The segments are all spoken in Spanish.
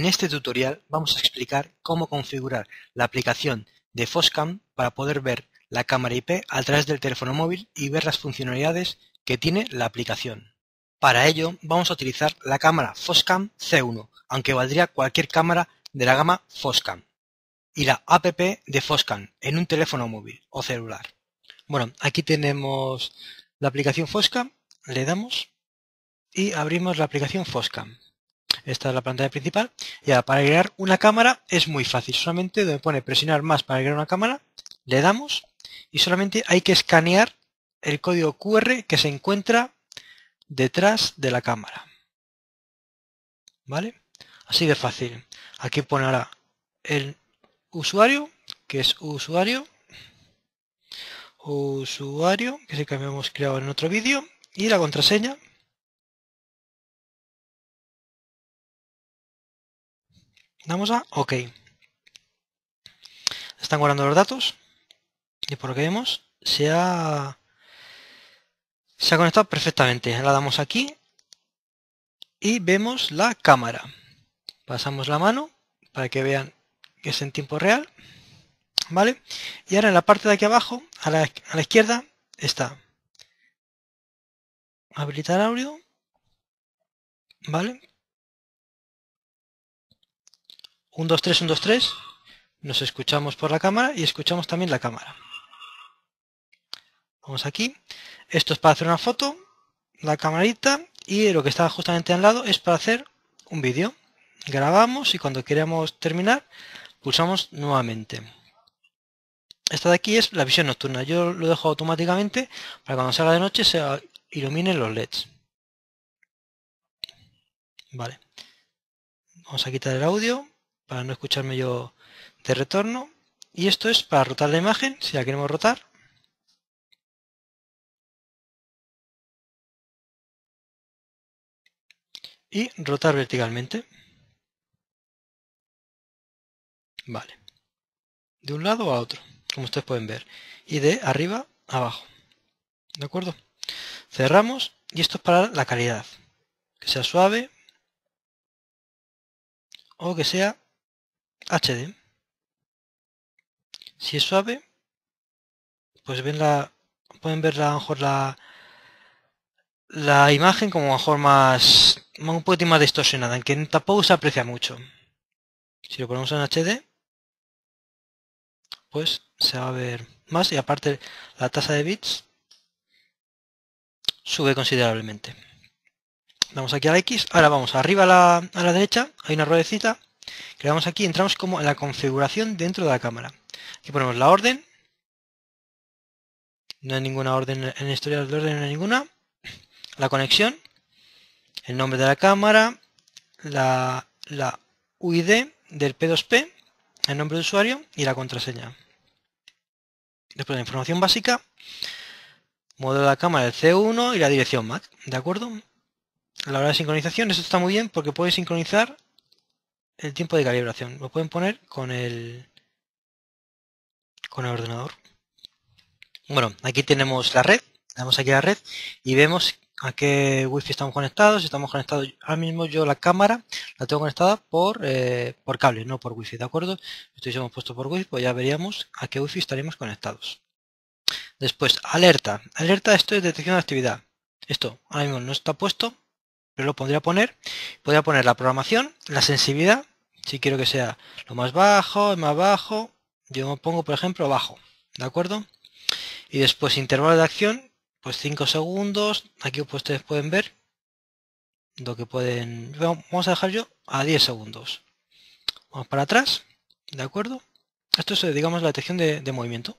En este tutorial vamos a explicar cómo configurar la aplicación de Foscam para poder ver la cámara IP a través del teléfono móvil y ver las funcionalidades que tiene la aplicación. Para ello vamos a utilizar la cámara Foscam C1, aunque valdría cualquier cámara de la gama Foscam, y la app de Foscam en un teléfono móvil o celular. Bueno, aquí tenemos la aplicación Foscam, le damos y abrimos la aplicación Foscam. Esta es la pantalla principal. Y ahora, para crear una cámara es muy fácil. Solamente donde pone presionar más para crear una cámara, le damos y solamente hay que escanear el código QR que se encuentra detrás de la cámara. ¿Vale? Así de fácil. Aquí pone el usuario, que es usuario, usuario, que es el que habíamos creado en otro vídeo, y la contraseña, Damos a OK. Están guardando los datos y por lo que vemos se ha, se ha conectado perfectamente. La damos aquí y vemos la cámara. Pasamos la mano para que vean que es en tiempo real. ¿Vale? Y ahora en la parte de aquí abajo, a la, a la izquierda, está habilitar audio. ¿Vale? 1, 2, 3, 1, 2, 3. Nos escuchamos por la cámara y escuchamos también la cámara. Vamos aquí. Esto es para hacer una foto, la camarita, y lo que está justamente al lado es para hacer un vídeo. Grabamos y cuando queremos terminar, pulsamos nuevamente. Esta de aquí es la visión nocturna. Yo lo dejo automáticamente para cuando salga de noche se iluminen los LEDs. Vale. Vamos a quitar el audio para no escucharme yo de retorno. Y esto es para rotar la imagen, si la queremos rotar. Y rotar verticalmente. Vale. De un lado a otro, como ustedes pueden ver. Y de arriba a abajo. ¿De acuerdo? Cerramos y esto es para la calidad. Que sea suave o que sea HD. Si es suave, pues ven la, pueden ver la, mejor la, la imagen como mejor más, un poquito más distorsionada, en que tampoco se aprecia mucho. Si lo ponemos en HD, pues se va a ver más y aparte la tasa de bits sube considerablemente. Vamos aquí a la X, ahora vamos arriba a la, a la derecha, hay una ruedecita le aquí, entramos como en la configuración dentro de la cámara. Aquí ponemos la orden. No hay ninguna orden en el historial de orden, no hay ninguna. La conexión, el nombre de la cámara, la, la UID del P2P, el nombre de usuario y la contraseña. Después la información básica, modelo de la cámara del C1 y la dirección MAC, ¿de acuerdo? la hora de sincronización, esto está muy bien porque puede sincronizar el tiempo de calibración. Lo pueden poner con el, con el ordenador. Bueno, aquí tenemos la red. Damos aquí a la red y vemos a qué wifi estamos conectados. Estamos conectados, ahora mismo yo la cámara la tengo conectada por, eh, por cable, no por wifi, ¿de acuerdo? Esto hemos puesto por wifi, pues ya veríamos a qué wifi estaríamos conectados. Después, alerta. Alerta, esto es detección de actividad. Esto ahora mismo no está puesto, pero lo podría poner. Podría poner la programación, la sensibilidad si quiero que sea lo más bajo, más bajo, yo pongo por ejemplo bajo, ¿de acuerdo? Y después intervalo de acción, pues 5 segundos, aquí ustedes pueden ver lo que pueden, vamos a dejar yo a 10 segundos. Vamos para atrás, ¿de acuerdo? Esto es digamos la detección de, de movimiento,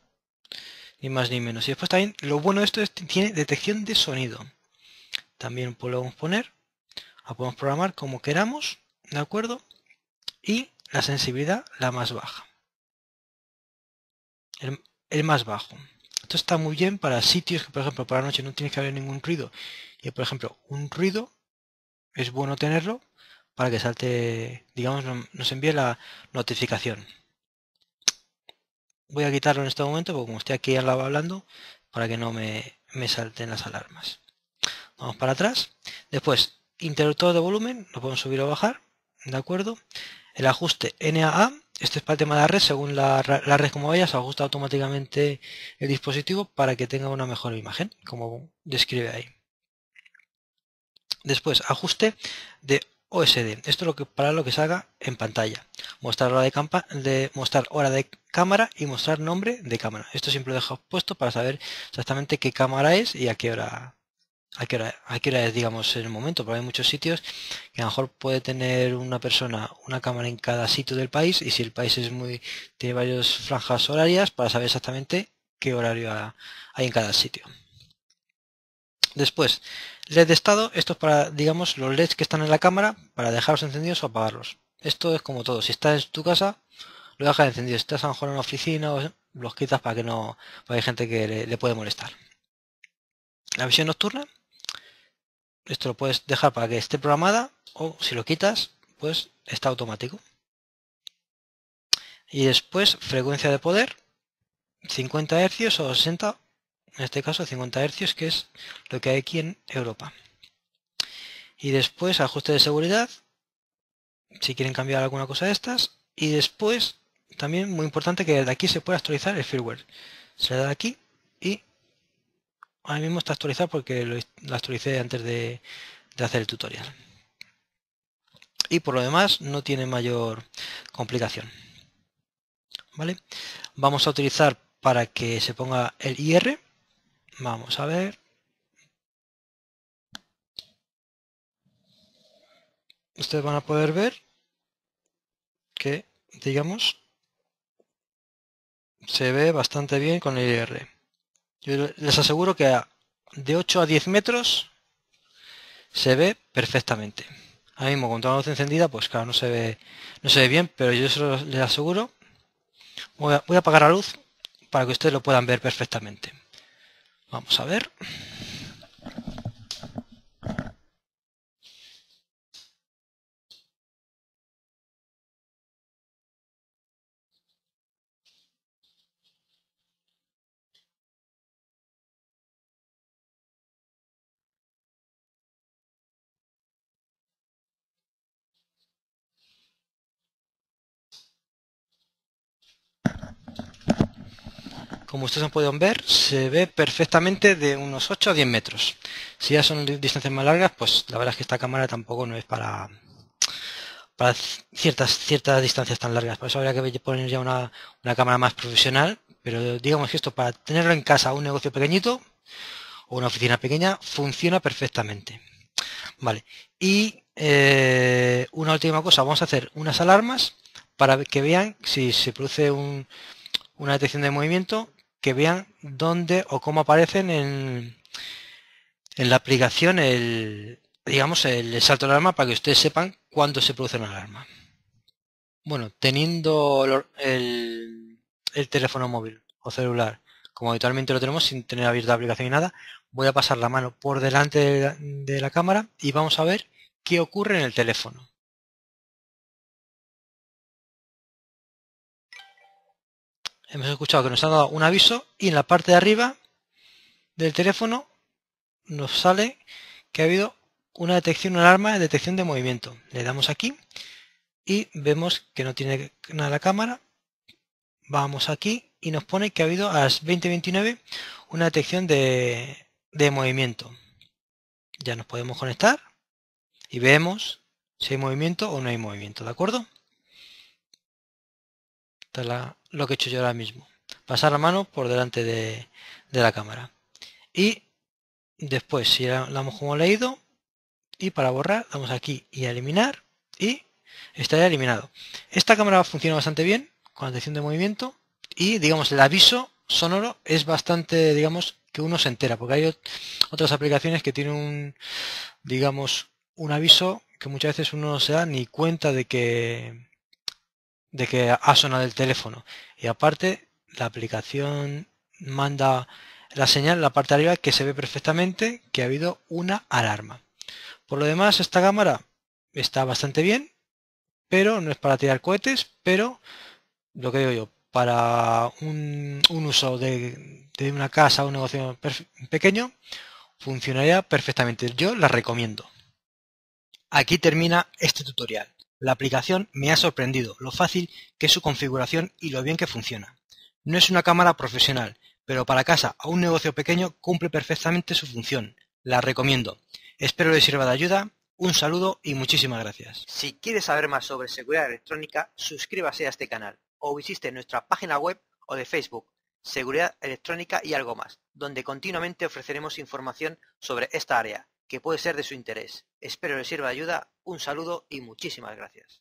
ni más ni menos. Y después también lo bueno de esto es que tiene detección de sonido. También podemos poner, la podemos programar como queramos, ¿de acuerdo? Y la sensibilidad la más baja. El, más bajo. Esto está muy bien para sitios que, por ejemplo, por la noche no tiene que haber ningún ruido. Y, por ejemplo, un ruido es bueno tenerlo para que salte, digamos, nos envíe la notificación. Voy a quitarlo en este momento porque como estoy aquí al lado hablando, para que no me, me salten las alarmas. Vamos para atrás. Después, interruptor de volumen, lo podemos subir o bajar ¿de acuerdo? El ajuste NAA, este es para el tema de la red, según la, la red como vaya, se ajusta automáticamente el dispositivo para que tenga una mejor imagen, como describe ahí. Después, ajuste de OSD. Esto es lo que, para lo que salga en pantalla. Mostrar hora de, de, mostrar hora de cámara y mostrar nombre de cámara. Esto siempre lo dejo puesto para saber exactamente qué cámara es y a qué hora qué hora es, digamos, en el momento. Porque hay muchos sitios que a lo mejor puede tener una persona una cámara en cada sitio del país y si el país es muy tiene varias franjas horarias para saber exactamente qué horario hay en cada sitio. Después, LED de estado, esto es para, digamos, los LEDs que están en la cámara, para dejarlos encendidos o apagarlos. Esto es como todo, si estás en tu casa, lo dejas encendido. Si estás a lo mejor en una oficina, los quitas para que no, para hay gente que le, le puede molestar. La visión nocturna, esto lo puedes dejar para que esté programada o si lo quitas, pues está automático. Y después frecuencia de poder, 50 Hz o 60 en este caso 50 Hz, que es lo que hay aquí en Europa. Y después ajuste de seguridad, si quieren cambiar alguna cosa de estas. Y después, también muy importante que de aquí se pueda actualizar el firmware. Se le da aquí y ahora mismo está actualizado porque lo, actualicé antes de, de hacer el tutorial. Y por lo demás no tiene mayor complicación. ¿Vale? Vamos a utilizar para que se ponga el IR Vamos a ver. Ustedes van a poder ver que, digamos, se ve bastante bien con el IR. Yo les aseguro que de 8 a 10 metros se ve perfectamente. Ahora mismo con toda la luz encendida, pues claro, no se ve, no se ve bien, pero yo les aseguro. Voy a, voy a apagar la luz para que ustedes lo puedan ver perfectamente. Vamos a ver. Como ustedes podido ver, se ve perfectamente de unos 8 a 10 metros. Si ya son distancias más largas, pues la verdad es que esta cámara tampoco no es para, ciertas, ciertas distancias tan largas. Por eso habría que poner ya una, cámara más profesional. Pero digamos que esto para tenerlo en casa, un negocio pequeñito o una oficina pequeña, funciona perfectamente. Vale. Y eh, una última cosa, vamos a hacer unas alarmas para que vean si se produce una detección de movimiento que vean dónde o cómo aparecen en, en la aplicación el, digamos, el salto de alarma para que ustedes sepan cuándo se produce una alarma. Bueno, teniendo el, el teléfono móvil o celular, como habitualmente lo tenemos sin tener abierta la aplicación y nada, voy a pasar la mano por delante de la cámara y vamos a ver qué ocurre en el teléfono. Hemos escuchado que nos han dado un aviso y en la parte de arriba del teléfono nos sale que ha habido una detección, una alarma de detección de movimiento. Le damos aquí y vemos que no tiene nada la cámara. Vamos aquí y nos pone que ha habido a las 20.29 una detección de, de movimiento. Ya nos podemos conectar y vemos si hay movimiento o no hay movimiento, ¿de acuerdo? Lo que he hecho yo ahora mismo. Pasar la mano por delante de, la cámara. Y después, si la, hemos como leído, y para borrar, damos aquí y eliminar, y estaría eliminado. Esta cámara funciona bastante bien, con atención de movimiento, y digamos, el aviso sonoro es bastante, digamos, que uno se entera, porque hay otras aplicaciones que tienen un, digamos, un aviso que muchas veces uno no se da ni cuenta de que de que ha sonado el teléfono. Y aparte, la aplicación manda la señal la parte de arriba que se ve perfectamente que ha habido una alarma. Por lo demás, esta cámara está bastante bien, pero no es para tirar cohetes, pero lo que digo yo, para un, uso de, de, una casa o un negocio pequeño, funcionaría perfectamente. Yo la recomiendo. Aquí termina este tutorial. La aplicación me ha sorprendido lo fácil que es su configuración y lo bien que funciona. No es una cámara profesional, pero para casa o un negocio pequeño cumple perfectamente su función. La recomiendo. Espero les sirva de ayuda. Un saludo y muchísimas gracias. Si quieres saber más sobre seguridad electrónica, suscríbase a este canal o visite nuestra página web o de Facebook, Seguridad Electrónica y algo más, donde continuamente ofreceremos información sobre esta área, que puede ser de su interés. Espero les sirva de ayuda, un saludo y muchísimas gracias.